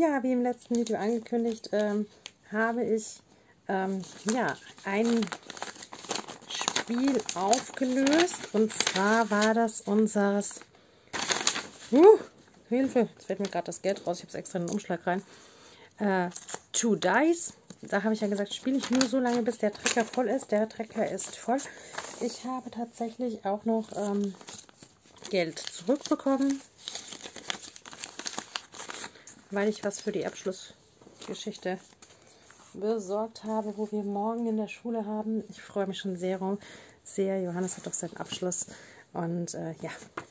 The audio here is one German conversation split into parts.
Ja, wie im letzten Video angekündigt, ähm, habe ich ähm, ja, ein Spiel aufgelöst. Und zwar war das unseres... Uh, Hilfe, jetzt fällt mir gerade das Geld raus. Ich habe es extra in den Umschlag rein. Äh, Two Dice. Da habe ich ja gesagt, spiele ich nur so lange, bis der Trecker voll ist. Der Trecker ist voll. Ich habe tatsächlich auch noch ähm, Geld zurückbekommen weil ich was für die Abschlussgeschichte besorgt habe, wo wir morgen in der Schule haben. Ich freue mich schon sehr. Sehr, Johannes hat doch seinen Abschluss. Und äh, ja,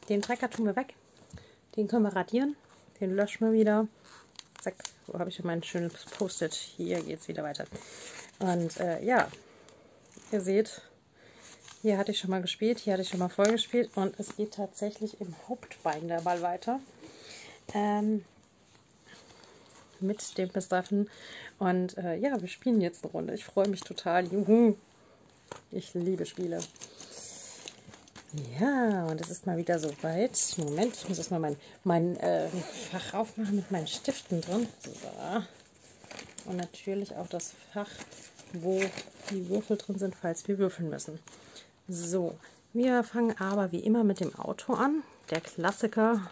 den Trecker tun wir weg. Den können wir radieren. Den löschen wir wieder. Zack, wo habe ich mein schönes Post-it? Hier geht es wieder weiter. Und äh, ja, ihr seht, hier hatte ich schon mal gespielt, hier hatte ich schon mal voll gespielt und es geht tatsächlich im Hauptbein der Ball weiter. Ähm, mit dem Pistaffen. Und äh, ja, wir spielen jetzt eine Runde. Ich freue mich total. Juhu! Ich liebe Spiele. Ja, und es ist mal wieder so weit. Moment, ich muss erstmal mein, mein äh, Fach aufmachen mit meinen Stiften drin. So. Und natürlich auch das Fach, wo die Würfel drin sind, falls wir würfeln müssen. So, wir fangen aber wie immer mit dem Auto an. Der Klassiker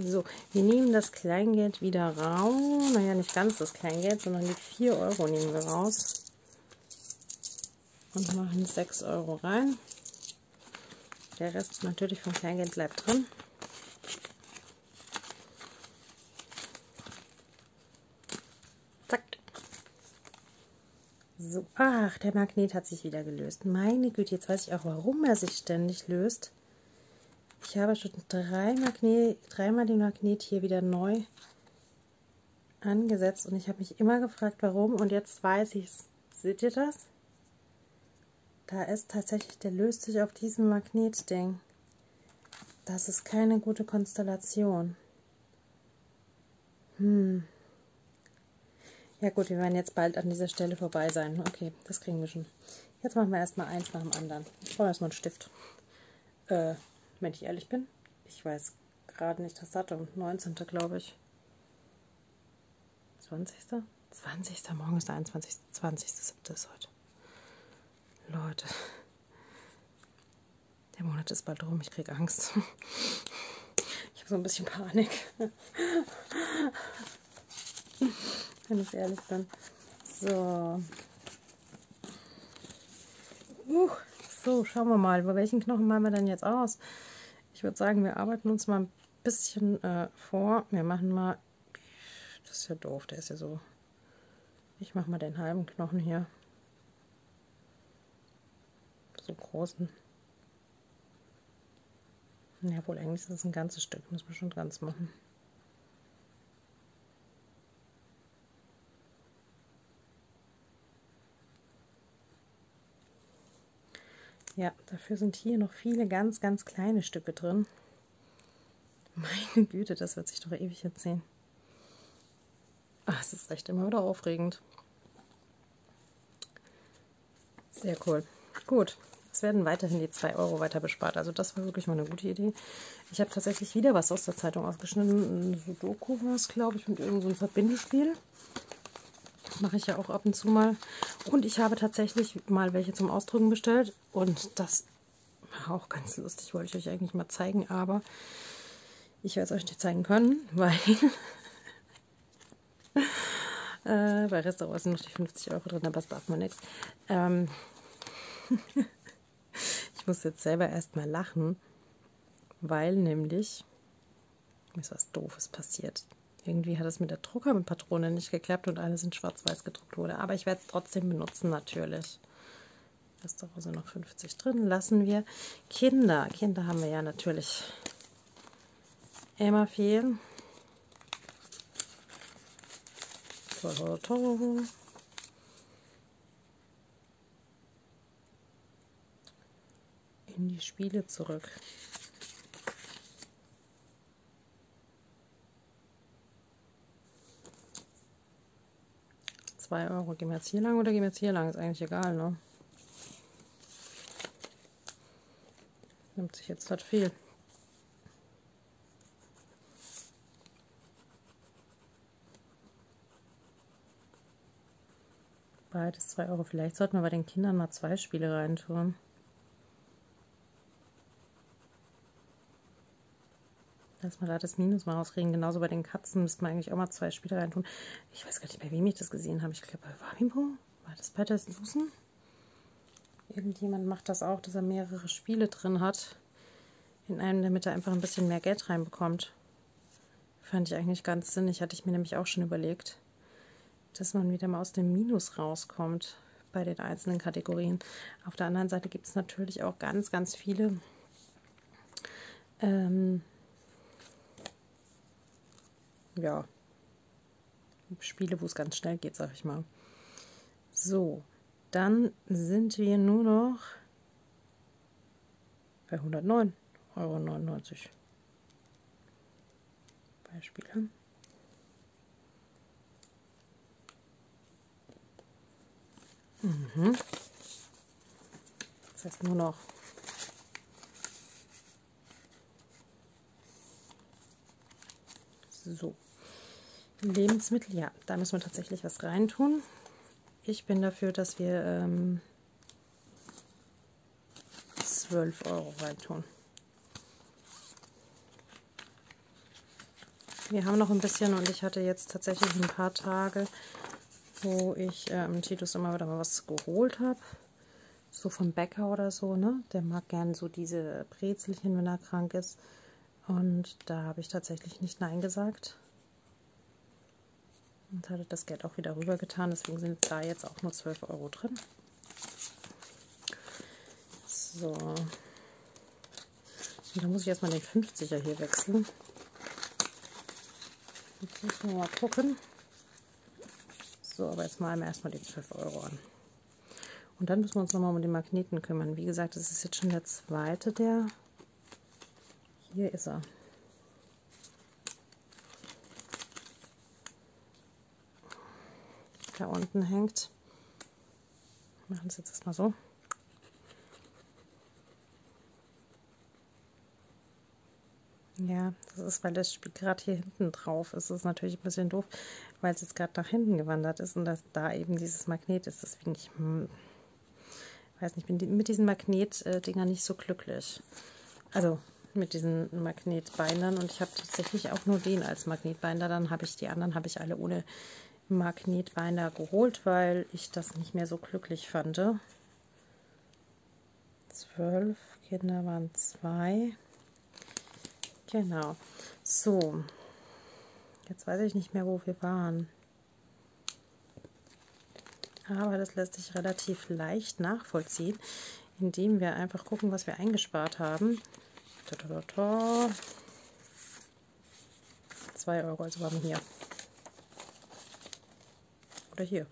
So, wir nehmen das Kleingeld wieder raus. Naja, nicht ganz das Kleingeld, sondern die 4 Euro nehmen wir raus. Und machen 6 Euro rein. Der Rest natürlich vom Kleingeld bleibt drin. Zack. So, ach, der Magnet hat sich wieder gelöst. Meine Güte, jetzt weiß ich auch, warum er sich ständig löst. Ich habe schon drei Magnet, dreimal den Magnet hier wieder neu angesetzt und ich habe mich immer gefragt, warum und jetzt weiß ich es. Seht ihr das? Da ist tatsächlich, der löst sich auf diesem Magnetding. Das ist keine gute Konstellation. Hm. Ja gut, wir werden jetzt bald an dieser Stelle vorbei sein. Okay, das kriegen wir schon. Jetzt machen wir erstmal eins nach dem anderen. Ich brauche erstmal einen Stift. Äh, wenn ich ehrlich bin. Ich weiß gerade nicht das Datum. 19. glaube ich. 20. 20. Morgen ist der 21. 20. ist heute. Leute. Der Monat ist bald rum. Ich kriege Angst. Ich habe so ein bisschen Panik. Wenn ich ehrlich bin. So. Uh, so, schauen wir mal. Bei welchen Knochen malen wir denn jetzt aus? Ich würde sagen, wir arbeiten uns mal ein bisschen äh, vor. Wir machen mal, das ist ja doof, der ist ja so, ich mache mal den halben Knochen hier. So großen. Ja, wohl eigentlich ist das ein ganzes Stück, müssen wir schon ganz machen. Ja, dafür sind hier noch viele ganz, ganz kleine Stücke drin. Meine Güte, das wird sich doch ewig erzählen. Ach, es ist echt immer wieder aufregend. Sehr cool. Gut, es werden weiterhin die 2 Euro weiter bespart. Also das war wirklich mal eine gute Idee. Ich habe tatsächlich wieder was aus der Zeitung ausgeschnitten. Ein Sudoku war es, glaube ich, mit irgendeinem so Verbindespiel mache ich ja auch ab und zu mal. Und ich habe tatsächlich mal welche zum Ausdrucken bestellt. Und das war auch ganz lustig, wollte ich euch eigentlich mal zeigen. Aber ich werde es euch nicht zeigen können, weil äh, bei Restaurants sind noch die 50 Euro drin, aber das darf man nichts. Ähm ich muss jetzt selber erstmal lachen, weil nämlich ist was Doofes passiert. Irgendwie hat es mit der Druckerpatrone nicht geklappt und alles in schwarz-weiß gedruckt wurde. Aber ich werde es trotzdem benutzen natürlich. Da ist doch also noch 50 drin. Lassen wir Kinder. Kinder haben wir ja natürlich immer viel. In die Spiele zurück. 2 Euro. Gehen wir jetzt hier lang oder gehen wir jetzt hier lang? Ist eigentlich egal, ne? Nimmt sich jetzt halt viel. Beides 2 Euro. Vielleicht sollten wir bei den Kindern mal zwei Spiele reintun. Lass mal da das Minus mal rauskriegen. Genauso bei den Katzen müssten wir eigentlich auch mal zwei Spiele reintun. Ich weiß gar nicht, bei wem ich das gesehen habe. Ich glaube, bei Wabimbo? War das bei der Susan? Irgendjemand macht das auch, dass er mehrere Spiele drin hat. In einem, damit er einfach ein bisschen mehr Geld reinbekommt. Fand ich eigentlich ganz sinnig. Hatte ich mir nämlich auch schon überlegt, dass man wieder mal aus dem Minus rauskommt bei den einzelnen Kategorien. Auf der anderen Seite gibt es natürlich auch ganz, ganz viele ähm, ja, Spiele, wo es ganz schnell geht, sag ich mal. So, dann sind wir nur noch bei 109,99 Euro. Beispiele. Mhm. Das heißt nur noch so. Lebensmittel, ja, da müssen wir tatsächlich was reintun. Ich bin dafür, dass wir ähm, 12 Euro reintun. Wir haben noch ein bisschen und ich hatte jetzt tatsächlich ein paar Tage, wo ich ähm, Titus immer wieder mal was geholt habe. So vom Bäcker oder so, ne? Der mag gern so diese Brezelchen, wenn er krank ist. Und da habe ich tatsächlich nicht Nein gesagt und hatte das Geld auch wieder rüber getan. Deswegen sind da jetzt auch nur 12 Euro drin. So. Und dann muss ich erstmal den 50er hier wechseln. Jetzt müssen wir mal gucken. So, aber jetzt malen wir erstmal die 12 Euro an. Und dann müssen wir uns nochmal um den Magneten kümmern. Wie gesagt, das ist jetzt schon der zweite, der... Hier ist er. Da unten hängt. Wir machen es jetzt erstmal so. Ja, das ist, weil das Spiel gerade hier hinten drauf ist. Das ist natürlich ein bisschen doof, weil es jetzt gerade nach hinten gewandert ist und dass da eben dieses Magnet ist. Deswegen, ich hm, weiß nicht, bin mit diesen Magnetdingern nicht so glücklich. Also mit diesen Magnetbindern und ich habe tatsächlich auch nur den als Magnetbinder. Dann habe ich die anderen, habe ich alle ohne Magnetbinder geholt, weil ich das nicht mehr so glücklich fand. Zwölf Kinder waren zwei. Genau. So. Jetzt weiß ich nicht mehr, wo wir waren. Aber das lässt sich relativ leicht nachvollziehen, indem wir einfach gucken, was wir eingespart haben. 2 Euro, also waren wir hier. Oder hier.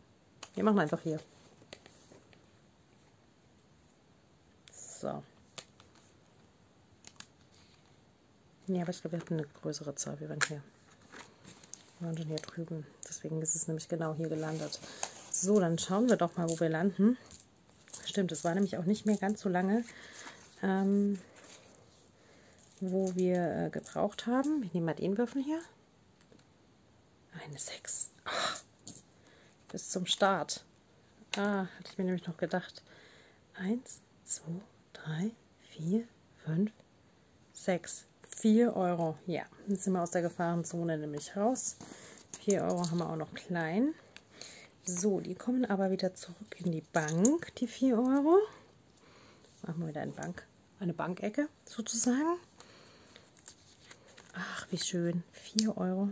Wir machen einfach hier. So. Ja, aber ich glaube, wir hatten eine größere Zahl. Wir waren hier. Wir waren schon hier drüben. Deswegen ist es nämlich genau hier gelandet. So, dann schauen wir doch mal, wo wir landen. Stimmt, es war nämlich auch nicht mehr ganz so lange, ähm, wo wir äh, gebraucht haben. Ich nehme mal den Würfel hier. Eine 6. Bis zum Start. Ah, hatte ich mir nämlich noch gedacht. Eins, zwei, drei, vier, fünf, sechs. Vier Euro. Ja, jetzt sind wir aus der Gefahrenzone nämlich raus. Vier Euro haben wir auch noch klein. So, die kommen aber wieder zurück in die Bank, die vier Euro. Machen wir wieder eine Bank, eine Bankecke sozusagen. Ach, wie schön. Vier Euro.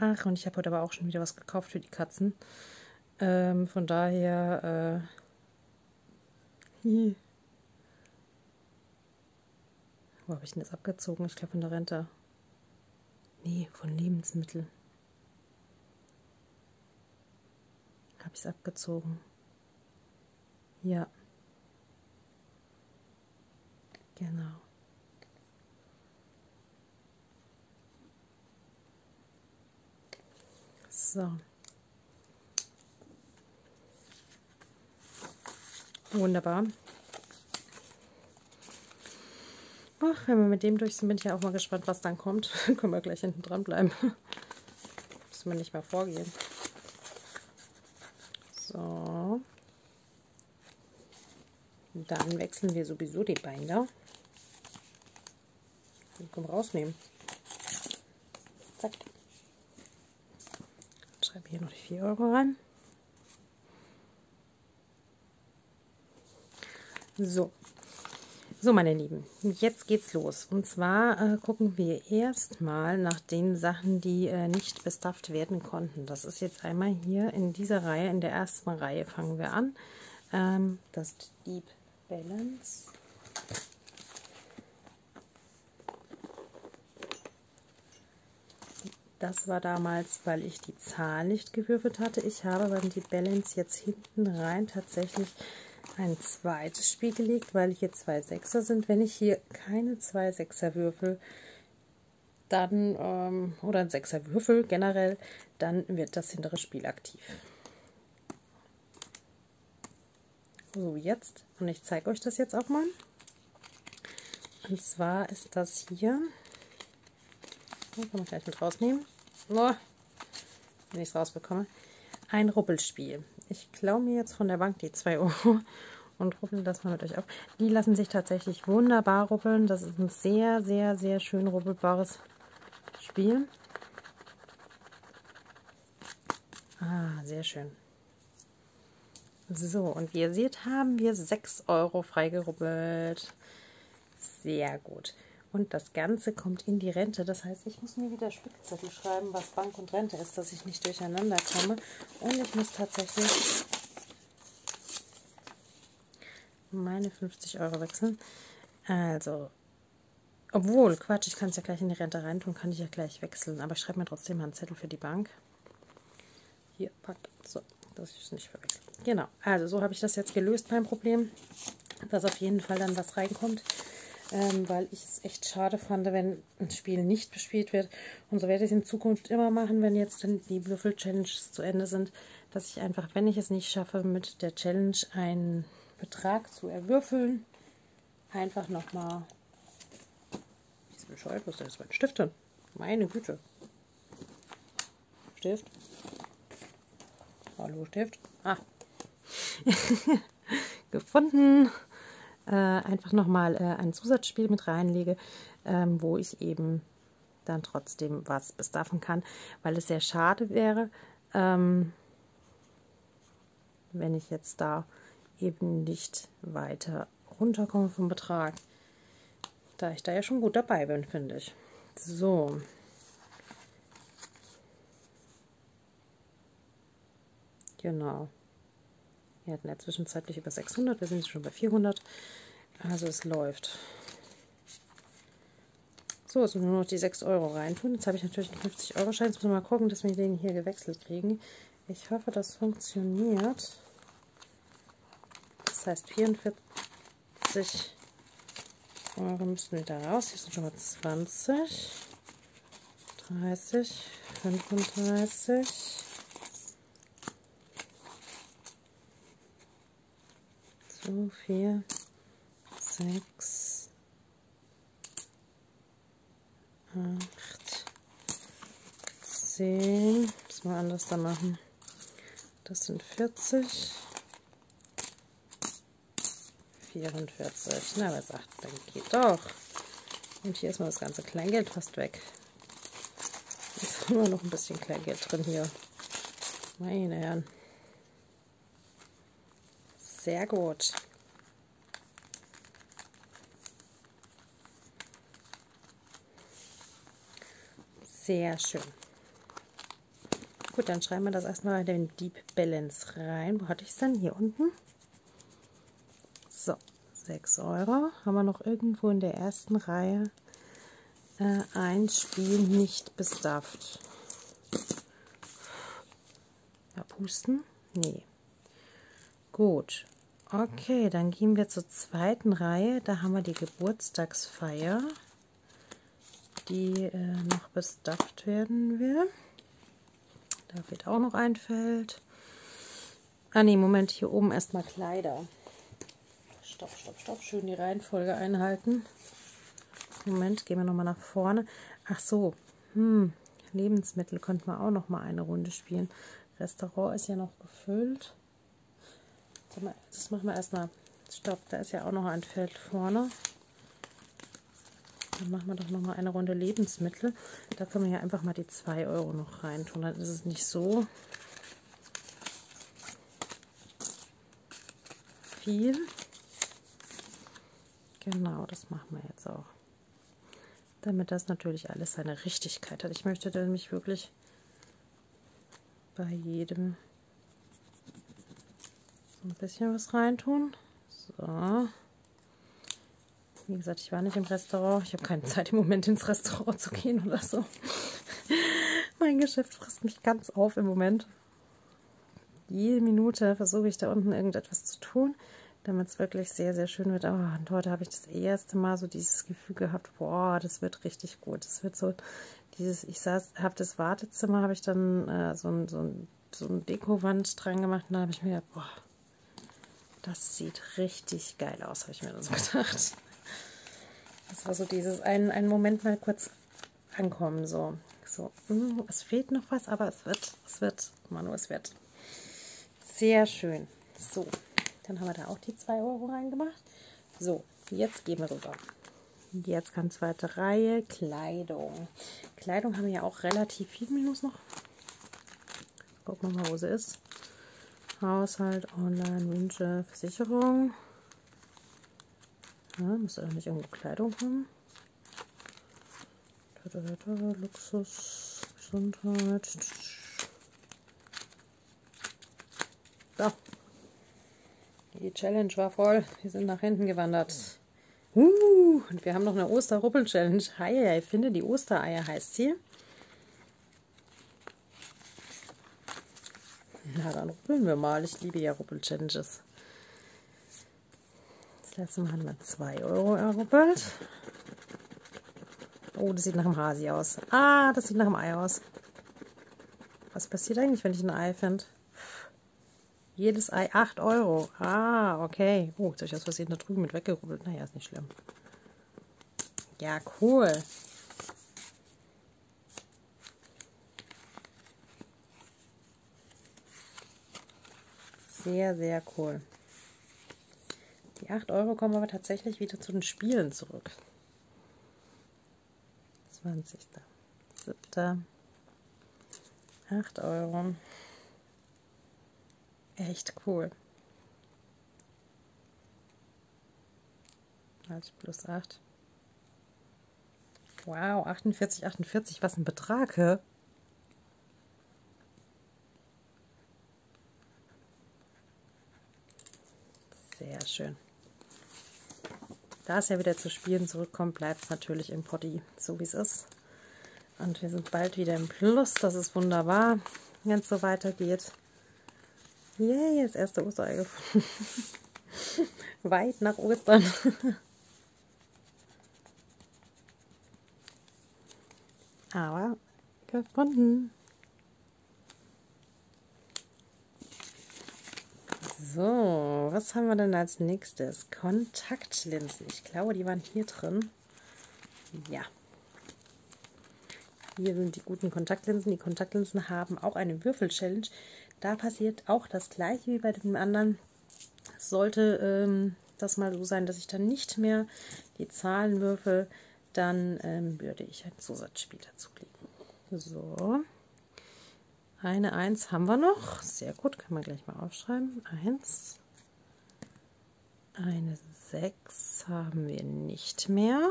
Ach, und ich habe heute aber auch schon wieder was gekauft für die Katzen. Ähm, von daher, äh. Wo habe ich denn das abgezogen? Ich glaube von der Rente. Nee, von Lebensmitteln. Habe ich es abgezogen. Ja. Genau. So. Wunderbar. Ach, wenn wir mit dem durch sind, bin ich ja auch mal gespannt, was dann kommt. Können wir gleich hinten dran bleiben. Müsste man nicht mal vorgehen. So. Dann wechseln wir sowieso die Binder. Komm rausnehmen. Zack. Hier noch die 4 Euro rein. So. So, meine Lieben, jetzt geht's los. Und zwar äh, gucken wir erstmal nach den Sachen, die äh, nicht bestafft werden konnten. Das ist jetzt einmal hier in dieser Reihe, in der ersten Reihe fangen wir an. Ähm, das Deep Balance. Das war damals, weil ich die Zahl nicht gewürfelt hatte. Ich habe beim Deep Balance jetzt hinten rein tatsächlich ein zweites Spiel gelegt, weil hier zwei Sechser sind. Wenn ich hier keine zwei Sechser würfel, dann, ähm, oder ein Sechser würfel generell, dann wird das hintere Spiel aktiv. So, jetzt, und ich zeige euch das jetzt auch mal. Und zwar ist das hier, oh, kann man gleich mit rausnehmen, oh, wenn ich es rausbekomme, ein Rubbelspiel. Ich klaue mir jetzt von der Bank die 2 Euro und rubbel das mal mit euch auf. Die lassen sich tatsächlich wunderbar rubbeln. Das ist ein sehr, sehr, sehr schön rubbelbares Spiel. Ah, sehr schön. So, und wie ihr seht, haben wir 6 Euro freigerubbelt. Sehr gut. Und das Ganze kommt in die Rente. Das heißt, ich muss mir wieder Spickzettel schreiben, was Bank und Rente ist, dass ich nicht durcheinander komme. Und ich muss tatsächlich meine 50 Euro wechseln. Also, obwohl, Quatsch, ich kann es ja gleich in die Rente reintun, kann ich ja gleich wechseln. Aber ich schreibe mir trotzdem mal einen Zettel für die Bank. Hier, pack. So, dass ich es nicht verwechsel. Genau, also so habe ich das jetzt gelöst, mein Problem. Dass auf jeden Fall dann was reinkommt ähm, weil ich es echt schade fand, wenn ein Spiel nicht bespielt wird. Und so werde ich es in Zukunft immer machen, wenn jetzt dann die Würfel-Challenges zu Ende sind, dass ich einfach, wenn ich es nicht schaffe, mit der Challenge einen Betrag zu erwürfeln, einfach nochmal. Ist bescheuert, was ist das für ein Stift denn? Meine Güte. Stift. Hallo, Stift. Ah. Gefunden äh, einfach nochmal äh, ein Zusatzspiel mit reinlege, ähm, wo ich eben dann trotzdem was bestaffen kann, weil es sehr schade wäre, ähm, wenn ich jetzt da eben nicht weiter runterkomme vom Betrag. Da ich da ja schon gut dabei bin, finde ich. So. Genau. Wir hatten ja zwischenzeitlich über 600, wir sind schon bei 400. Also es läuft. So, jetzt nur noch die 6 Euro reintun. Jetzt habe ich natürlich einen 50-Euro-Schein. Jetzt müssen wir mal gucken, dass wir den hier gewechselt kriegen. Ich hoffe, das funktioniert. Das heißt 44 Euro müssen wir da raus. Hier sind schon mal 20, 30, 35, so, 4, sechs, acht, zehn. Müssen wir anders da machen. Das sind 40. 44. Na, was sagt, dann geht doch. Und hier ist mal das ganze Kleingeld fast weg. Jetzt haben wir noch ein bisschen Kleingeld drin hier. Meine Herren. Sehr gut. Sehr schön. Gut, dann schreiben wir das erstmal in den Deep Balance rein. Wo hatte ich es denn? Hier unten. So, 6 Euro. Haben wir noch irgendwo in der ersten Reihe äh, ein Spiel nicht bestafft. Ja, pusten? Nee. Gut. Okay, dann gehen wir zur zweiten Reihe. Da haben wir die Geburtstagsfeier die äh, noch bestafft werden will. Da wird auch noch ein Feld. Ah ne, Moment, hier oben erstmal Kleider. Stopp, stopp, stopp. Schön die Reihenfolge einhalten. Moment, gehen wir nochmal nach vorne. Ach so, hm, Lebensmittel könnten wir auch noch mal eine Runde spielen. Restaurant ist ja noch gefüllt. Das machen wir erstmal. Stopp, da ist ja auch noch ein Feld vorne. Dann machen wir doch noch mal eine Runde Lebensmittel. Da können wir ja einfach mal die 2 Euro noch rein tun. Dann ist es nicht so viel. Genau, das machen wir jetzt auch. Damit das natürlich alles seine Richtigkeit hat. Ich möchte nämlich wirklich bei jedem ein bisschen was reintun. So. Wie gesagt, ich war nicht im Restaurant. Ich habe keine Zeit im Moment ins Restaurant zu gehen oder so. mein Geschäft frisst mich ganz auf im Moment. Jede Minute versuche ich da unten irgendetwas zu tun damit es wirklich sehr, sehr schön wird. Oh, und heute habe ich das erste Mal so dieses Gefühl gehabt, boah, das wird richtig gut. Das wird so dieses, ich saß, habe das Wartezimmer, habe ich dann äh, so ein, so ein, so ein Dekowand dran gemacht und dann habe ich mir gedacht, boah, das sieht richtig geil aus, habe ich mir so gedacht. Das war so dieses, einen, einen Moment mal kurz ankommen, so, so, mm, es fehlt noch was, aber es wird, es wird, Manu, es wird. Sehr schön. So, dann haben wir da auch die 2 Euro reingemacht. So, jetzt gehen wir rüber. Jetzt kann zweite Reihe Kleidung. Kleidung haben wir ja auch relativ viel Minus noch. Gucken wir mal, wo sie ist. Haushalt, Online, Wünsche, Versicherung. Ja, müsste doch nicht irgendwo Kleidung haben. Da, da, da, Luxus, Gesundheit. Da, die Challenge war voll. Wir sind nach hinten gewandert. Uh, und wir haben noch eine Osterruppel-Challenge. Hi, ich finde die Ostereier heißt sie. Na, dann ruppeln wir mal. Ich liebe ja Ruppel-Challenges. Das letzte Mal haben wir 2 Euro erruppelt. Oh, das sieht nach einem Hasi aus. Ah, das sieht nach einem Ei aus. Was passiert eigentlich, wenn ich ein Ei finde? Jedes Ei 8 Euro. Ah, okay. Oh, jetzt habe ich aus Versehen da drüben mit weggerubbelt. Naja, ist nicht schlimm. Ja, cool. Sehr, sehr cool. Die 8 Euro kommen aber tatsächlich wieder zu den Spielen zurück. 20. 7. 8 Euro. Echt cool. Also plus 8. Wow, 48, 48, was ein Betrag, hä? Sehr schön. Da es ja wieder zu Spielen zurückkommt, bleibt es natürlich im Potti, so wie es ist. Und wir sind bald wieder im Plus, das ist wunderbar, wenn es so weitergeht. Yay, das erste Osterei gefunden. Weit nach Ostern. Aber gefunden. So, was haben wir denn als nächstes? Kontaktlinsen. Ich glaube, die waren hier drin. Ja. Hier sind die guten Kontaktlinsen. Die Kontaktlinsen haben auch eine Würfel-Challenge. Da passiert auch das gleiche wie bei dem anderen. Sollte ähm, das mal so sein, dass ich dann nicht mehr die Zahlen würfel, dann ähm, würde ich ein Zusatzspiel dazulegen. So. Eine 1 haben wir noch. Sehr gut, können wir gleich mal aufschreiben. 1. Eine 6 haben wir nicht mehr.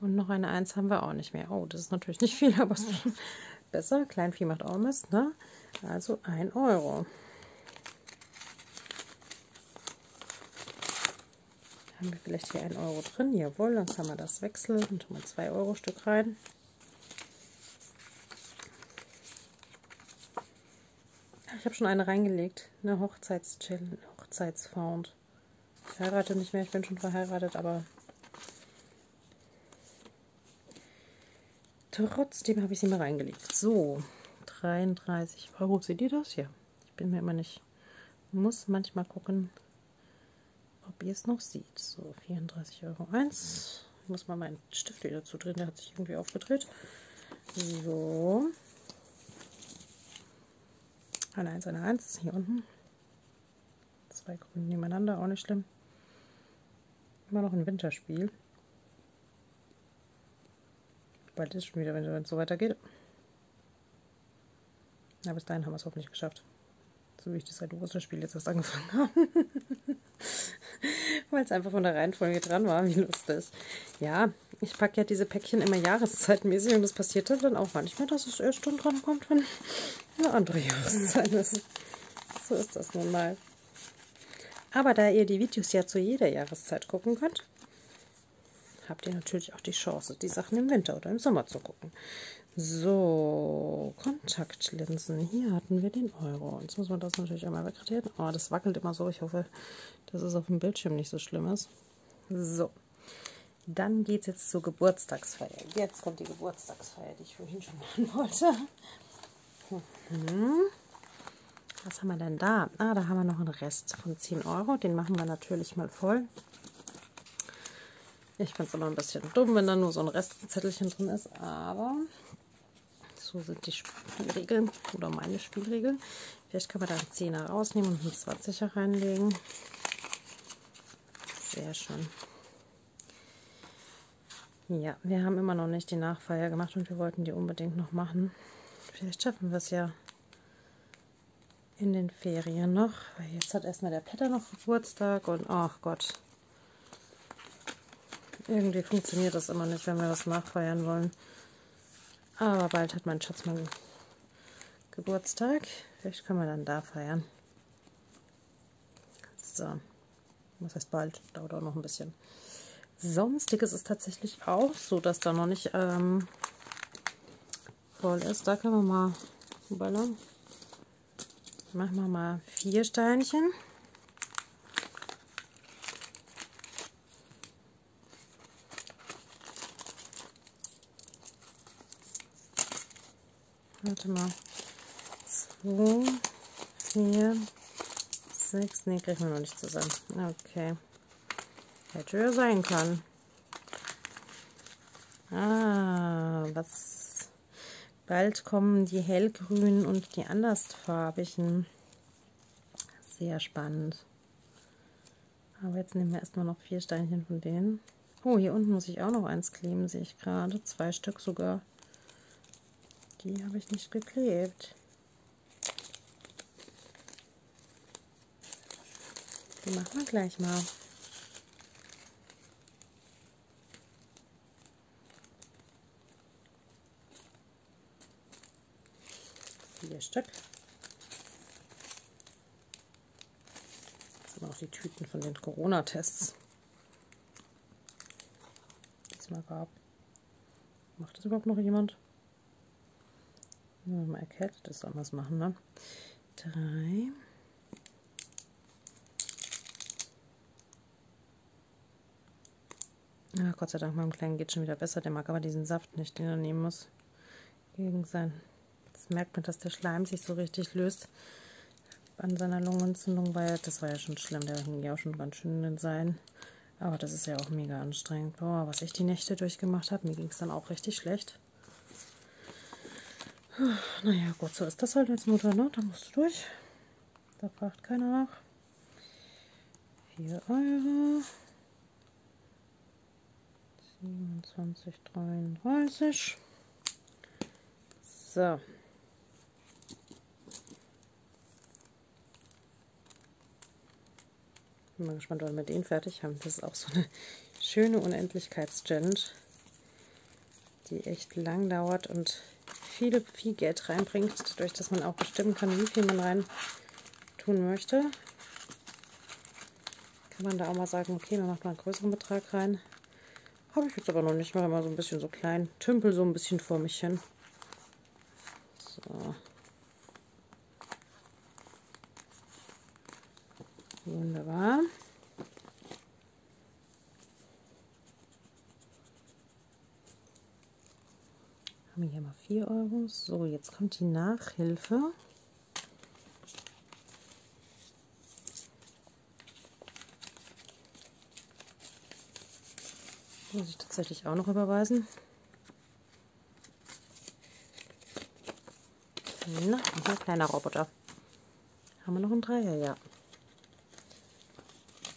Und noch eine 1 haben wir auch nicht mehr. Oh, das ist natürlich nicht viel, aber besser. Kleinvieh macht auch Mist, ne? Also 1 Euro. Haben wir vielleicht hier 1 Euro drin? Jawohl, dann kann man das wechseln und tun wir 2 Euro Stück rein. Ich habe schon eine reingelegt. Eine Hochzeitschallenge, Hochzeitsfound. Ich heirate nicht mehr, ich bin schon verheiratet, aber trotzdem habe ich sie mal reingelegt. So, 33 Euro. Seht ihr das? Ja. Ich bin mir immer nicht. Muss manchmal gucken, ob ihr es noch seht. So, 34 Euro 1. Ich muss mal meinen Stift wieder zudrehen, der hat sich irgendwie aufgedreht. So. Eine 1, eine 1, hier unten. Zwei Grüne nebeneinander, auch nicht schlimm. Immer noch ein Winterspiel. Bald ist schon wieder, wenn es so weitergeht. Ja, bis dahin haben wir es hoffentlich geschafft. So wie ich das seit Osterspiel jetzt erst angefangen habe. Weil es einfach von der Reihenfolge dran war. Wie lustig. Ja, ich packe ja diese Päckchen immer jahreszeitmäßig und das passiert dann auch manchmal, dass es erst dann dran kommt, wenn eine andere Jahreszeit ist. So ist das nun mal. Aber da ihr die Videos ja zu jeder Jahreszeit gucken könnt, habt ihr natürlich auch die Chance, die Sachen im Winter oder im Sommer zu gucken. So, Kontaktlinsen. Hier hatten wir den Euro. Jetzt muss man das natürlich einmal wegradieren. Oh, das wackelt immer so. Ich hoffe, dass es auf dem Bildschirm nicht so schlimm ist. So, dann geht es jetzt zur Geburtstagsfeier. Jetzt kommt die Geburtstagsfeier, die ich vorhin schon machen wollte. Mhm. Was haben wir denn da? Ah, da haben wir noch einen Rest von 10 Euro. Den machen wir natürlich mal voll. Ich finde es immer ein bisschen dumm, wenn da nur so ein Restzettelchen drin ist, aber so sind die Spielregeln oder meine Spielregeln. Vielleicht können wir da einen 10er rausnehmen und einen 20er reinlegen. Sehr schön. Ja, wir haben immer noch nicht die Nachfeier gemacht und wir wollten die unbedingt noch machen. Vielleicht schaffen wir es ja in den Ferien noch. Weil jetzt hat erstmal der Petter noch Geburtstag und ach Gott. Irgendwie funktioniert das immer nicht, wenn wir das nachfeiern wollen. Aber bald hat mein Schatz mal Geburtstag. Vielleicht können wir dann da feiern. So. Was heißt bald? Dauert auch noch ein bisschen. Sonstiges ist tatsächlich auch so, dass da noch nicht ähm, voll ist. Da können wir mal ballern. Machen wir mal vier Steinchen. Warte mal. 2, 4, 6. Ne, kriegen wir noch nicht zusammen. Okay. Hätte ja sein können. Ah, was. Bald kommen die hellgrünen und die andersfarbigen. Sehr spannend. Aber jetzt nehmen wir erstmal noch vier Steinchen von denen. Oh, hier unten muss ich auch noch eins kleben, sehe ich gerade. Zwei Stück sogar. Die habe ich nicht geklebt. Die machen wir gleich mal. Vier Stück. Das sind auch die Tüten von den Corona-Tests. Die es mal gab. Macht das überhaupt noch jemand? Wenn man erkältet ist, soll man es machen, ne? Drei. Ja, Gott sei Dank, meinem Kleinen geht schon wieder besser. Der mag aber diesen Saft nicht, den er nehmen muss. Gegen sein. Das merkt man, dass der Schleim sich so richtig löst. An seiner Lungenentzündung ja, das war ja schon schlimm. Der hing ja auch schon ganz schön in sein. Aber das ist ja auch mega anstrengend. Boah, was ich die Nächte durchgemacht habe, mir ging es dann auch richtig schlecht. Naja, gut, so ist das halt als Mutter, ne? Da musst du durch. Da fragt keiner nach. 4 Euro. 27, 33. So. Bin mal gespannt, wann wir den fertig haben. Das ist auch so eine schöne Unendlichkeits-Challenge, die echt lang dauert und viel, viel Geld reinbringt, dadurch, dass man auch bestimmen kann, wie viel man rein tun möchte. Kann man da auch mal sagen, okay, man macht mal einen größeren Betrag rein. Habe ich jetzt aber noch nicht. Mache mal so ein bisschen so klein. Tümpel so ein bisschen vor mich hin. So. Wunderbar. Haben wir hier mal 4 Euro. So, jetzt kommt die Nachhilfe. Muss ich tatsächlich auch noch überweisen. Na, ein kleiner Roboter. Haben wir noch einen Dreier? Ja.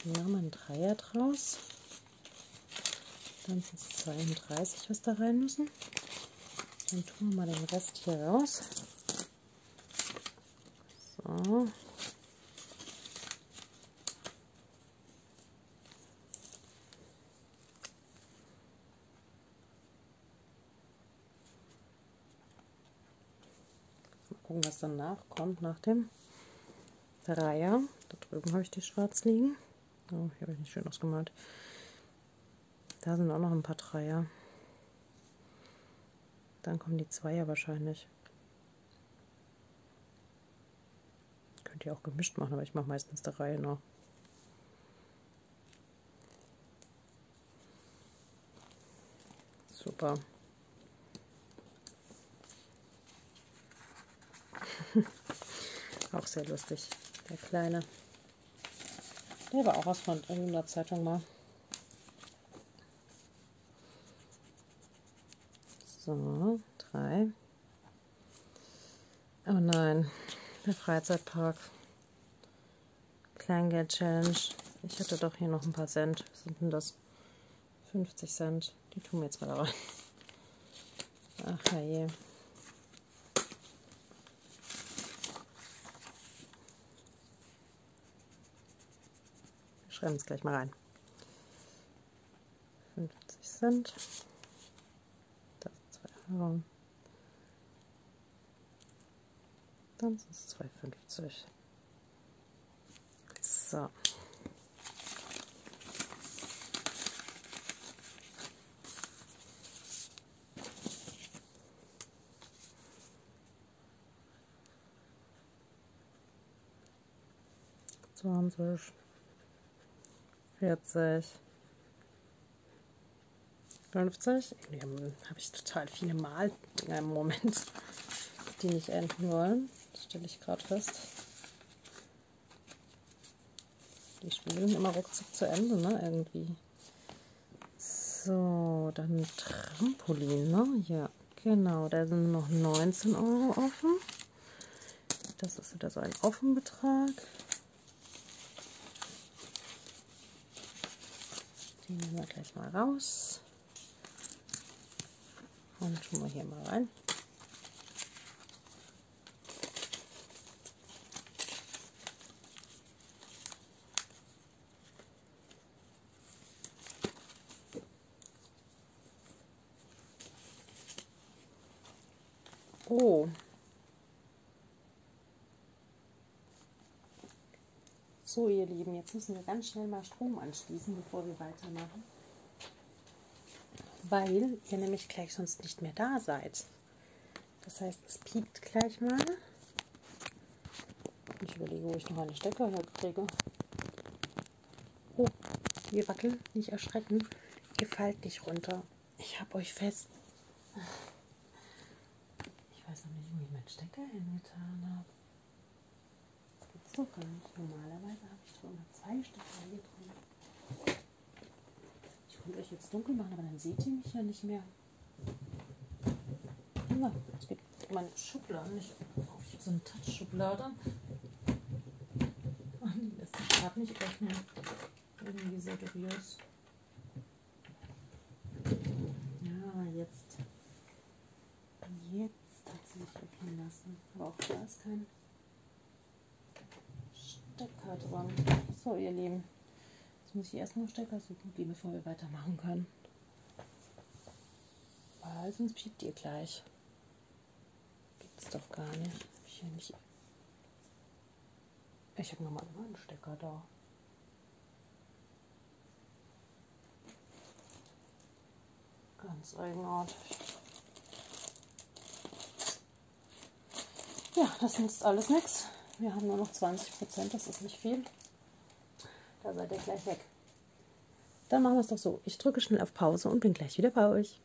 Hier haben wir einen Dreier draus. Dann sind es 32, was da rein müssen. Dann tun wir mal den Rest hier raus. So. gucken, was danach kommt, nach dem Dreier. Da drüben habe ich die schwarz liegen. Oh, hier habe ich nicht schön ausgemalt. Da sind auch noch ein paar Dreier. Dann kommen die Zweier wahrscheinlich. Könnt ihr auch gemischt machen, aber ich mache meistens der Reihe noch. Super. Auch sehr lustig, der Kleine. Der war auch aus von irgendeiner Zeitung mal. So, drei. Oh nein, der Freizeitpark. Kleingeld Challenge. Ich hatte doch hier noch ein paar Cent. Was sind denn das? 50 Cent. Die tun wir jetzt mal da rein. Ach je. Schreiben es gleich mal rein. 50 Cent. Das ist 2 Euro. Dann sind es 2,50. So. Zwanzig. 40, 50. Irgendwie habe ich total viele Maldinger im Moment, die nicht enden wollen. Das stelle ich gerade fest. Die Spiele sind immer ruckzuck zu Ende, ne? Irgendwie. So, dann Trampolin, ne? Ja, genau. Da sind noch 19 Euro offen. Das ist wieder so ein Offenbetrag. Den nehmen wir gleich mal raus. Und tun wir hier mal rein. Oh, So, ihr Lieben, jetzt müssen wir ganz schnell mal Strom anschließen, bevor wir weitermachen. Weil ihr nämlich gleich sonst nicht mehr da seid. Das heißt, es piept gleich mal. Ich überlege, wo ich noch eine Stecker herkriege. Oh, wir wackeln, nicht erschrecken. Ihr fallt nicht runter. Ich hab euch fest. Ich weiß noch nicht, wo ich meinen Stecker hingetan habe doch gar nicht. Normalerweise habe ich doch immer zwei Stecker hier drin. Ich könnte euch jetzt dunkel machen, aber dann seht ihr mich ja nicht mehr. Na, es gibt meine Schublade nicht. Oh, ich habe so eine Touch-Schublade. Die lässt sich gerade nicht öffnen. Irgendwie sehr dubios. Ja, jetzt. Jetzt hat sie sich öffnen lassen. Aber auch da ist kein Stecker dran. So, ihr Lieben. Jetzt muss ich erstmal Stecker suchen, bevor wir weitermachen können. Weil sonst piept ihr gleich. Gibt's doch gar nicht. Ich, nicht ich habe nochmal einen Stecker da. Ganz eigenartig. Ja, das nützt alles nichts. Wir haben nur noch 20 Prozent, das ist nicht viel. Da seid ihr gleich weg. Dann machen wir es doch so. Ich drücke schnell auf Pause und bin gleich wieder bei euch.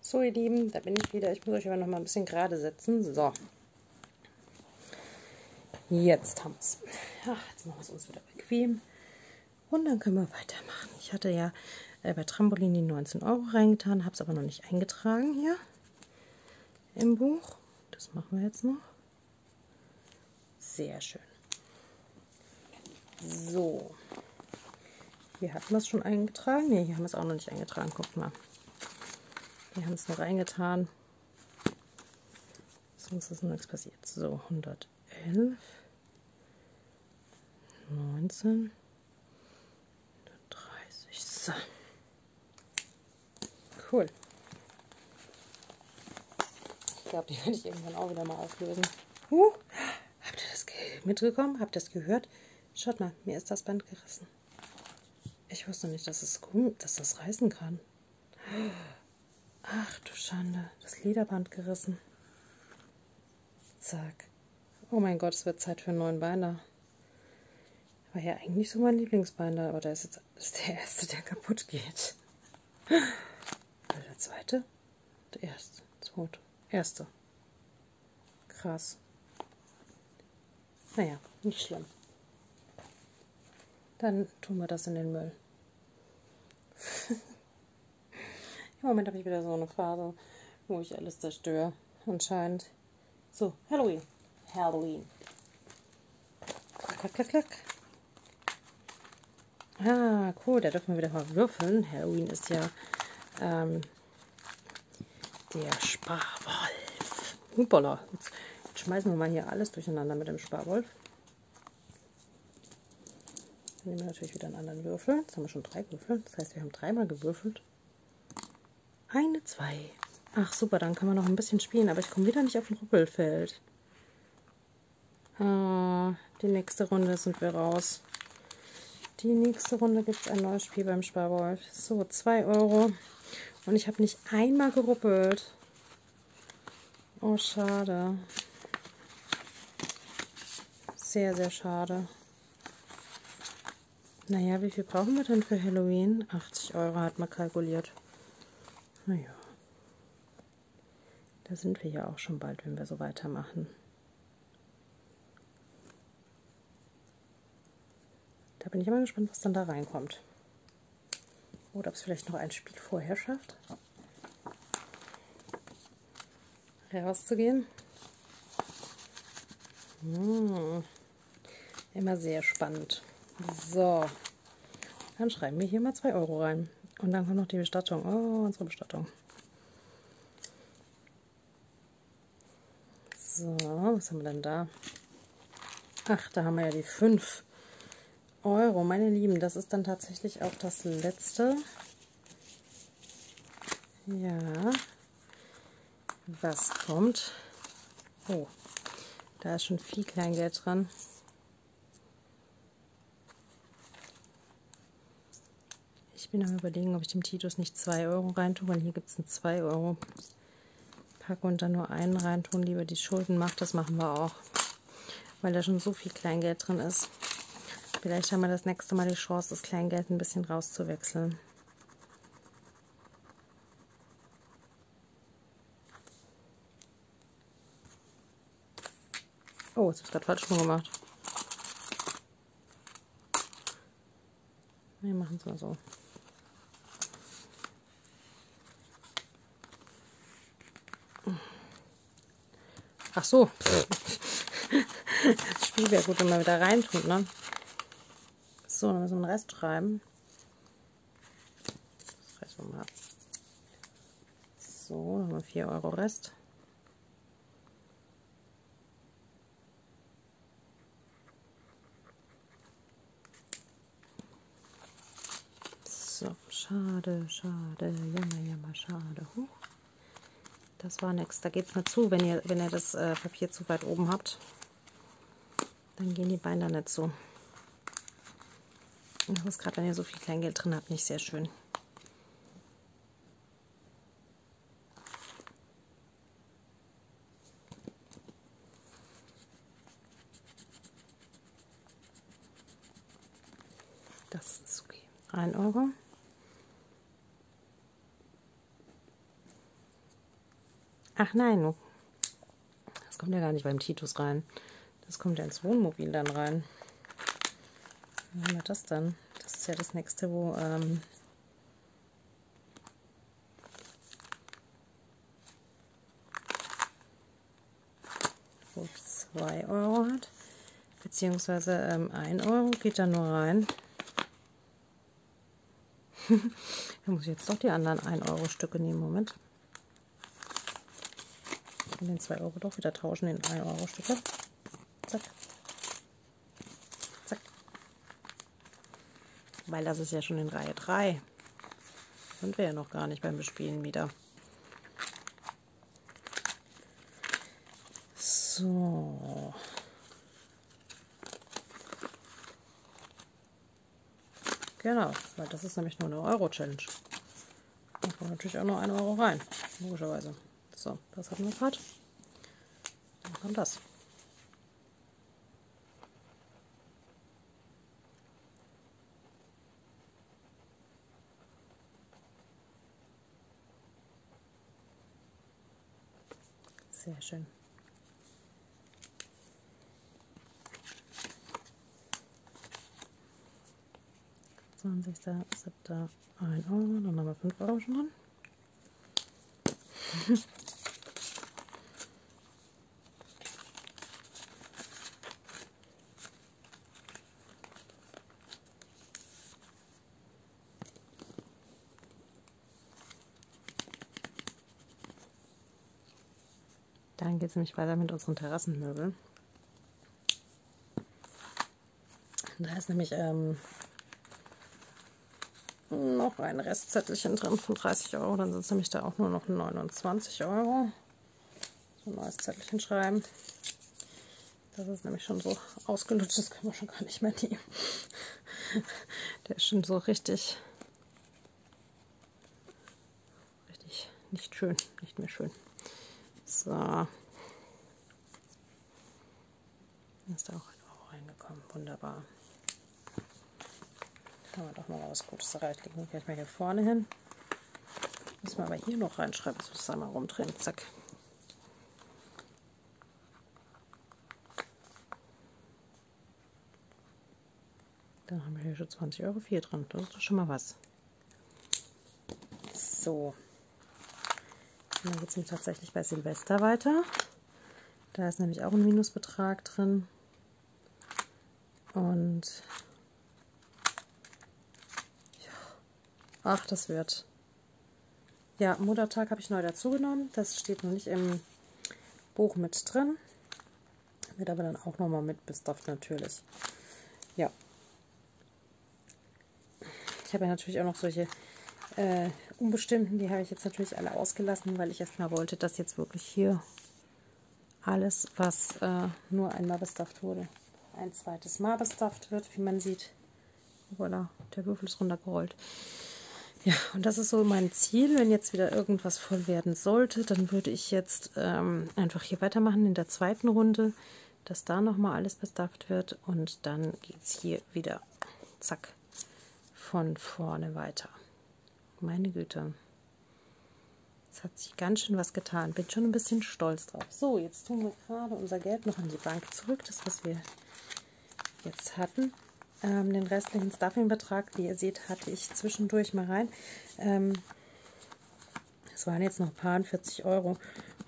So, ihr Lieben, da bin ich wieder. Ich muss euch aber noch mal ein bisschen gerade setzen. So. Jetzt haben wir es. Jetzt machen wir es uns wieder bequem. Und dann können wir weitermachen. Ich hatte ja äh, bei Trampolin die 19 Euro reingetan, habe es aber noch nicht eingetragen hier im Buch. Das machen wir jetzt noch. Sehr schön. So. Hier hatten wir es schon eingetragen. Ne, hier haben wir es auch noch nicht eingetragen. Guck mal. Wir haben es noch reingetan. Sonst ist noch nichts passiert. So, 111. 19. 30. So. Cool. Ich glaube, die werde ich irgendwann auch wieder mal auflösen. Uh, mitbekommen? Habt ihr das gehört? Schaut mal, mir ist das Band gerissen. Ich wusste nicht, dass es dass das reißen kann. Ach du Schande, das Lederband gerissen. Zack. Oh mein Gott, es wird Zeit für einen neuen Binder. War ja eigentlich so mein Lieblingsbinder, aber da ist jetzt ist der erste, der kaputt geht. Oder der zweite? Der erste, zweite, erste. Krass. Naja, nicht schlimm. Dann tun wir das in den Müll. Im Moment habe ich wieder so eine Phase, wo ich alles zerstöre. Anscheinend. So, Halloween. Halloween. Klack, klack, klack. Ah, cool, da dürfen wir wieder mal würfeln. Halloween ist ja ähm, der Sparwolf. Hoppala. Jetzt, schmeißen wir mal hier alles durcheinander mit dem Sparwolf. Dann nehmen wir natürlich wieder einen anderen Würfel. Jetzt haben wir schon drei Würfel. Das heißt, wir haben dreimal gewürfelt. Eine, zwei. Ach super, dann kann man noch ein bisschen spielen, aber ich komme wieder nicht auf ein Ruppelfeld. Ah, die nächste Runde sind wir raus. Die nächste Runde gibt es ein neues Spiel beim Sparwolf. So, 2 Euro. Und ich habe nicht einmal geruppelt. Oh, schade. Sehr, sehr schade. Naja, wie viel brauchen wir denn für Halloween? 80 Euro hat man kalkuliert. Naja. Da sind wir ja auch schon bald, wenn wir so weitermachen. Da bin ich immer gespannt, was dann da reinkommt. Oder ob es vielleicht noch ein Spiel vorher schafft. Rauszugehen. Hm. Immer sehr spannend. So. Dann schreiben wir hier mal 2 Euro rein. Und dann kommt noch die Bestattung. Oh, unsere Bestattung. So, was haben wir denn da? Ach, da haben wir ja die 5 Euro. Meine Lieben, das ist dann tatsächlich auch das letzte. Ja. Was kommt? Oh, da ist schon viel Kleingeld dran. Bin am überlegen, ob ich dem Titus nicht 2 Euro reintue, weil hier gibt es ein 2 Euro Pack und dann nur einen reintun. Lieber die Schulden macht, das machen wir auch. Weil da schon so viel Kleingeld drin ist. Vielleicht haben wir das nächste Mal die Chance, das Kleingeld ein bisschen rauszuwechseln. Oh, jetzt habe ich gerade falsch rum gemacht. Wir machen es mal so. Ach so. Das Spiel wäre gut, wenn man wieder reintut, ne? So, dann müssen wir den Rest schreiben. Das reicht mal. So, dann haben wir 4 Euro Rest. So, schade, schade, jammer, jammer, schade. Huch. Das war nichts. Da geht es nicht zu, wenn ihr, wenn ihr das äh, Papier zu weit oben habt. Dann gehen die Beine nicht zu. Das ist gerade, wenn ihr so viel Kleingeld drin habt, nicht sehr schön. Das ist okay. 1 Euro. Ach nein, das kommt ja gar nicht beim Titus rein. Das kommt ja ins Wohnmobil dann rein. Wie haben wir das dann? Das ist ja das nächste, wo ähm, wo 2 Euro hat. Beziehungsweise ähm, 1 Euro geht da nur rein. da muss ich jetzt doch die anderen 1 Euro Stücke nehmen. Moment. Und den 2 Euro doch wieder tauschen in 1 Euro Stücke. Zack. Zack. Weil das ist ja schon in Reihe 3. Sind wir ja noch gar nicht beim Bespielen wieder. So. Genau, weil das ist nämlich nur eine Euro-Challenge. Da kommt natürlich auch noch ein Euro rein, logischerweise. So, das hatten wir gerade. Dann kommt das. Sehr schön. 20.07. 1 Euro, dann haben wir 5 Euro schon drin. Dann geht es nämlich weiter mit unseren Terrassenmöbeln. Da ist nämlich ähm, noch ein Restzettelchen drin von 30 Euro. Dann sind es nämlich da auch nur noch 29 Euro. So ein neues Zettelchen schreiben. Das ist nämlich schon so ausgelutscht, das können wir schon gar nicht mehr nehmen. Der ist schon so richtig, richtig nicht schön, nicht mehr schön. So. Ist auch Euro reingekommen. Wunderbar kann man doch noch mal was Gutes erreicht. Legen wir gleich mal hier vorne hin. Müssen wir aber hier noch reinschreiben. Jetzt muss ich einmal rumdrehen. Zack. Da haben wir hier schon 20 Euro 4 drin. Das ist doch schon mal was. So. Und dann geht es tatsächlich bei Silvester weiter. Da ist nämlich auch ein Minusbetrag drin. Und Ach, das wird. Ja, Muttertag habe ich neu dazugenommen. Das steht noch nicht im Buch mit drin. Wird aber dann auch nochmal mit bestofft natürlich. Ja. Ich habe ja natürlich auch noch solche äh, unbestimmten, die habe ich jetzt natürlich alle ausgelassen, weil ich erstmal wollte, dass jetzt wirklich hier alles, was äh, nur einmal bestafft wurde, ein zweites Mal bestafft wird, wie man sieht. Voilà, der Würfel ist runtergerollt. Ja, und das ist so mein Ziel. Wenn jetzt wieder irgendwas voll werden sollte, dann würde ich jetzt ähm, einfach hier weitermachen in der zweiten Runde, dass da nochmal alles bestafft wird und dann geht es hier wieder, zack, von vorne weiter. Meine Güte. Es hat sich ganz schön was getan. Bin schon ein bisschen stolz drauf. So, jetzt tun wir gerade unser Geld noch an die Bank zurück. Das, was wir jetzt hatten. Ähm, den restlichen Stuffing-Betrag, wie ihr seht, hatte ich zwischendurch mal rein. Ähm, es waren jetzt noch ein paar 40 Euro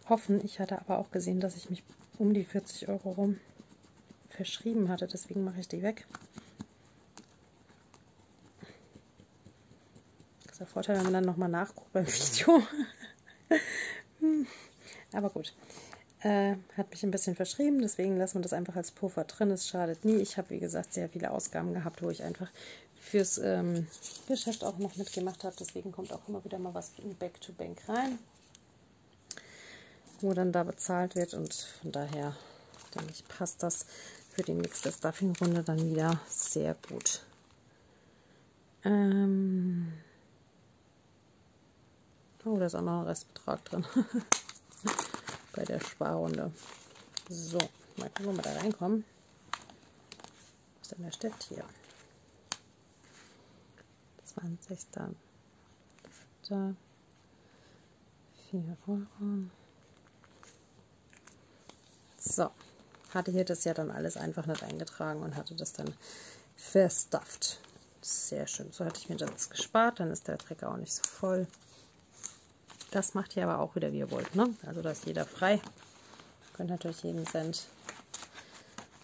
offen. Ich hatte aber auch gesehen, dass ich mich um die 40 Euro rum verschrieben hatte. Deswegen mache ich die weg. Das ist der Vorteil, wenn man dann nochmal nachguckt beim Video. aber gut. Äh, hat mich ein bisschen verschrieben, deswegen lassen wir das einfach als Puffer drin. Es schadet nie. Ich habe, wie gesagt, sehr viele Ausgaben gehabt, wo ich einfach fürs ähm, Geschäft auch noch mitgemacht habe. Deswegen kommt auch immer wieder mal was in Back-to-Bank rein, wo dann da bezahlt wird. Und von daher denke ich, passt das für die nächste Stuffing-Runde dann wieder sehr gut. Ähm oh, da ist auch noch ein Restbetrag drin. bei der Sparrunde. So, mal gucken, ob wir da reinkommen. Was denn der steht hier? 20. 4 Euro. So, hatte hier das ja dann alles einfach nicht eingetragen und hatte das dann verstufft. Sehr schön. So hatte ich mir das gespart. Dann ist der Trecker auch nicht so voll. Das macht ihr aber auch wieder, wie ihr wollt. Ne? Also da ist jeder frei. Ihr könnt natürlich jeden Cent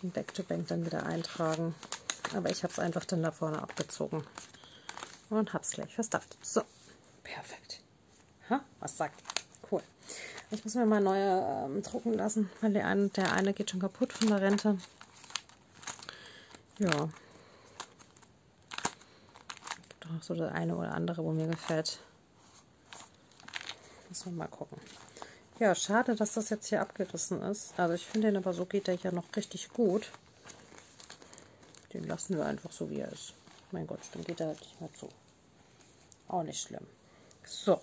in Back-to-Bank dann wieder eintragen. Aber ich habe es einfach dann da vorne abgezogen und habe es gleich verstafft. So, perfekt. Ha, was sagt? Cool. Ich muss mir mal neue ähm, drucken lassen, weil der eine, der eine geht schon kaputt von der Rente. Ja. Doch so der eine oder andere, wo mir gefällt. Müssen wir mal gucken. Ja, schade, dass das jetzt hier abgerissen ist. Also ich finde den aber so geht der ja noch richtig gut. Den lassen wir einfach so, wie er ist. Mein Gott, dann geht er halt nicht mehr zu. Auch nicht schlimm. So.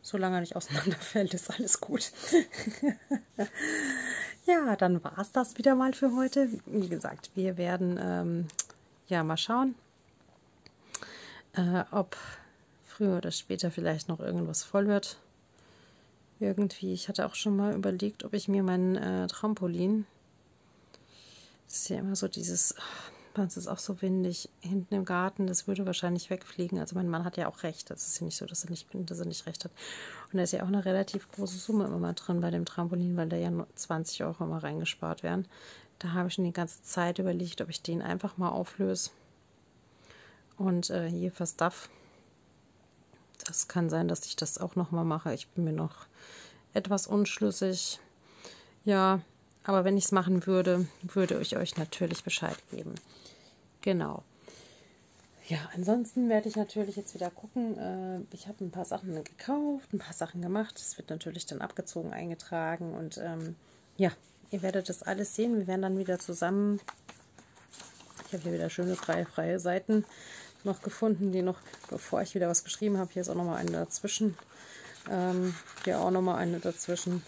Solange er nicht auseinanderfällt, ist alles gut. ja, dann war es das wieder mal für heute. Wie gesagt, wir werden ähm, ja mal schauen, äh, ob früher oder später vielleicht noch irgendwas voll wird. Irgendwie, ich hatte auch schon mal überlegt, ob ich mir mein äh, Trampolin, das ist ja immer so dieses, bei uns ist auch so windig hinten im Garten, das würde wahrscheinlich wegfliegen. Also mein Mann hat ja auch recht. Das ist ja nicht so, dass er nicht, dass er nicht recht hat. Und da ist ja auch eine relativ große Summe immer mal drin bei dem Trampolin, weil da ja nur 20 Euro immer reingespart werden. Da habe ich schon die ganze Zeit überlegt, ob ich den einfach mal auflöse. Und äh, hier für Stuff. Das kann sein, dass ich das auch noch mal mache. Ich bin mir noch etwas unschlüssig. Ja, aber wenn ich es machen würde, würde ich euch natürlich Bescheid geben. Genau. Ja, ansonsten werde ich natürlich jetzt wieder gucken. Äh, ich habe ein paar Sachen gekauft, ein paar Sachen gemacht. Es wird natürlich dann abgezogen, eingetragen und ähm, ja, ihr werdet das alles sehen. Wir werden dann wieder zusammen. Ich habe hier wieder schöne freie, freie Seiten noch gefunden, die noch, bevor ich wieder was geschrieben habe, hier ist auch noch mal eine dazwischen. Ähm, hier auch noch mal eine dazwischen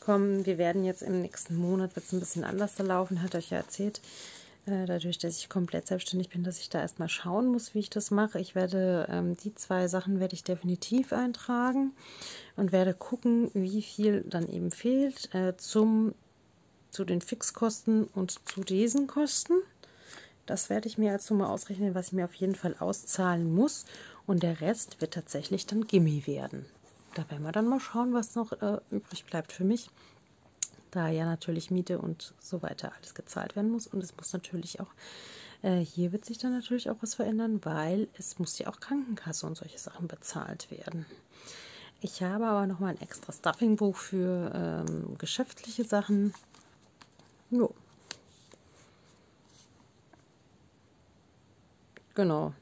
kommen. Wir werden jetzt im nächsten Monat, wird es ein bisschen anders da laufen, hat euch ja erzählt. Äh, dadurch, dass ich komplett selbstständig bin, dass ich da erstmal schauen muss, wie ich das mache. Ich werde ähm, die zwei Sachen werde ich definitiv eintragen und werde gucken, wie viel dann eben fehlt äh, zum, zu den Fixkosten und zu diesen Kosten. Das werde ich mir als Summe ausrechnen, was ich mir auf jeden Fall auszahlen muss. Und der Rest wird tatsächlich dann Gimmi werden. Da werden wir dann mal schauen, was noch äh, übrig bleibt für mich. Da ja natürlich Miete und so weiter alles gezahlt werden muss. Und es muss natürlich auch, äh, hier wird sich dann natürlich auch was verändern, weil es muss ja auch Krankenkasse und solche Sachen bezahlt werden. Ich habe aber noch mal ein extra Stuffing-Buch für ähm, geschäftliche Sachen. Jo. Genau.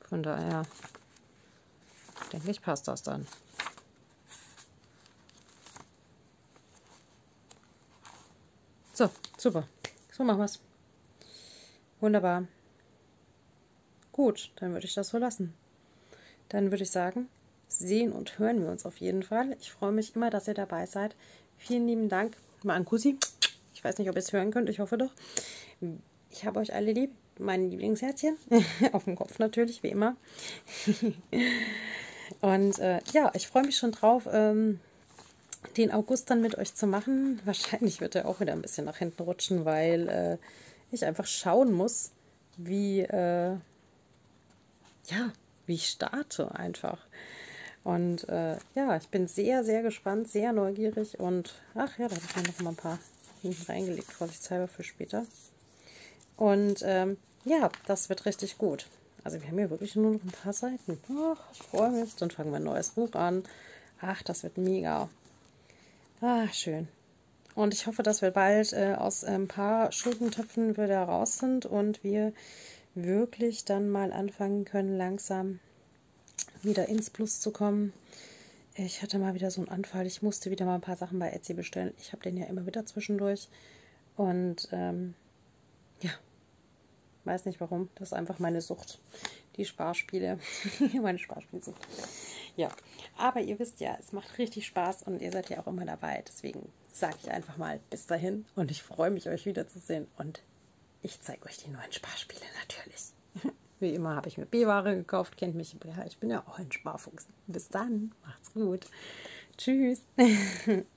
Von daher denke ich, passt das dann. So, super. So machen wir es. Wunderbar. Gut, dann würde ich das so lassen. Dann würde ich sagen, sehen und hören wir uns auf jeden Fall. Ich freue mich immer, dass ihr dabei seid. Vielen lieben Dank. Mal an Kussi. Ich weiß nicht, ob ihr es hören könnt. Ich hoffe doch. Ich habe euch alle lieb mein Lieblingsherzchen. Auf dem Kopf natürlich, wie immer. Und äh, ja, ich freue mich schon drauf, ähm, den August dann mit euch zu machen. Wahrscheinlich wird er auch wieder ein bisschen nach hinten rutschen, weil äh, ich einfach schauen muss, wie, äh, ja, wie ich starte einfach. Und äh, ja, ich bin sehr, sehr gespannt, sehr neugierig und ach ja, da habe ich noch mal ein paar hinten reingelegt, vorsichtshalber für später. Und ähm, ja, das wird richtig gut. Also wir haben hier wirklich nur noch ein paar Seiten. Ach, ich freue mich. Dann fangen wir ein neues Buch an. Ach, das wird mega. Ah, schön. Und ich hoffe, dass wir bald äh, aus äh, ein paar Schuldentöpfen wieder raus sind und wir wirklich dann mal anfangen können, langsam wieder ins Plus zu kommen. Ich hatte mal wieder so einen Anfall. Ich musste wieder mal ein paar Sachen bei Etsy bestellen. Ich habe den ja immer wieder zwischendurch. Und ähm, ja, weiß nicht warum. Das ist einfach meine Sucht. Die Sparspiele. meine Sparspielsucht. Ja, aber ihr wisst ja, es macht richtig Spaß und ihr seid ja auch immer dabei. Deswegen sage ich einfach mal bis dahin und ich freue mich, euch wiederzusehen und ich zeige euch die neuen Sparspiele natürlich. Wie immer habe ich mir B-Ware gekauft, kennt mich. Ja, ich bin ja auch ein Sparfuchs. Bis dann, macht's gut. Tschüss.